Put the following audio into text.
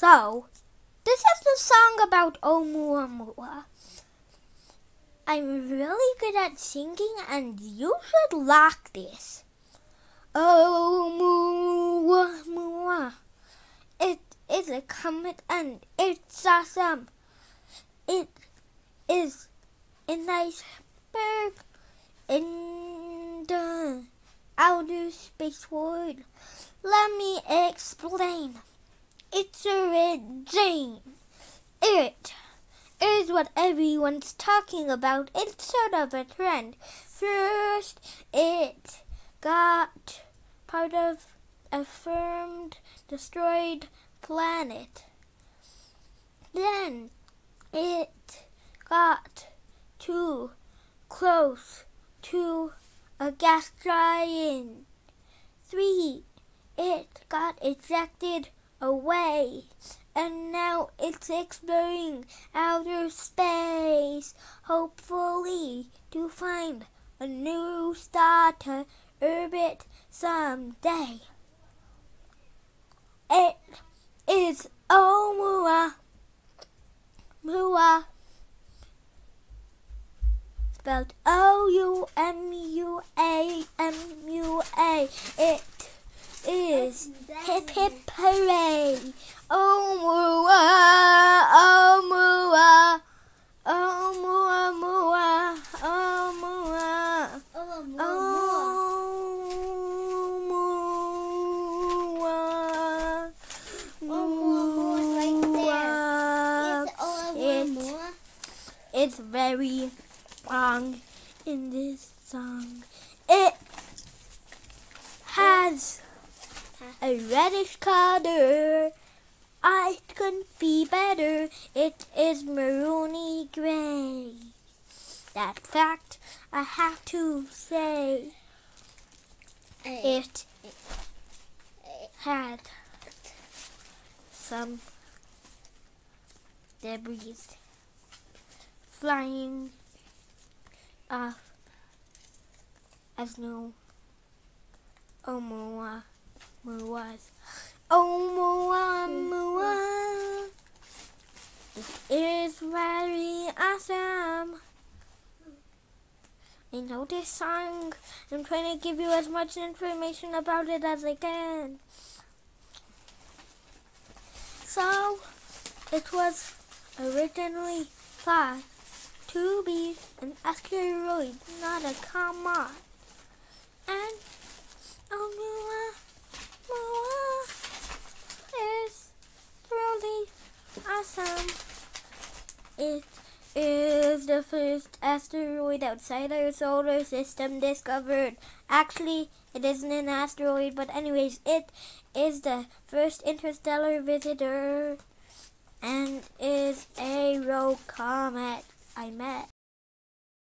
So, this is the song about Oumuamua. I'm really good at singing and you should like this. Oumuamua. It is a comet and it's awesome. It is an iceberg in the outer space world. Let me explain. It's a red dream. It is what everyone's talking about. It's sort of a trend. First, it got part of a firmed, destroyed planet. Then it got too close to a gas giant. Three, it got ejected away and now it's exploring outer space, hopefully to find a new star to orbit someday. It is Oumuamua. Mua. Spelled O U M U A M U A. It is hip hip hooray. Oumuamua, Oumuamua, Oumuamua, Oumuamua, Oumuamua, Oumuamua. It's very long in this song. It has a reddish color. I couldn't be better. It is maroony gray. That fact I have to say. It had some debris flying off as no Oumuamua oh, was. Oumuamua It is very awesome. I know this song. I'm trying to give you as much information about it as I can. So, it was originally thought to be an asteroid, not a comet. And oh, Oumuamua is really awesome. It is the first asteroid outside our solar system discovered. Actually, it isn't an asteroid, but anyways, it is the first interstellar visitor and is a rogue comet I met.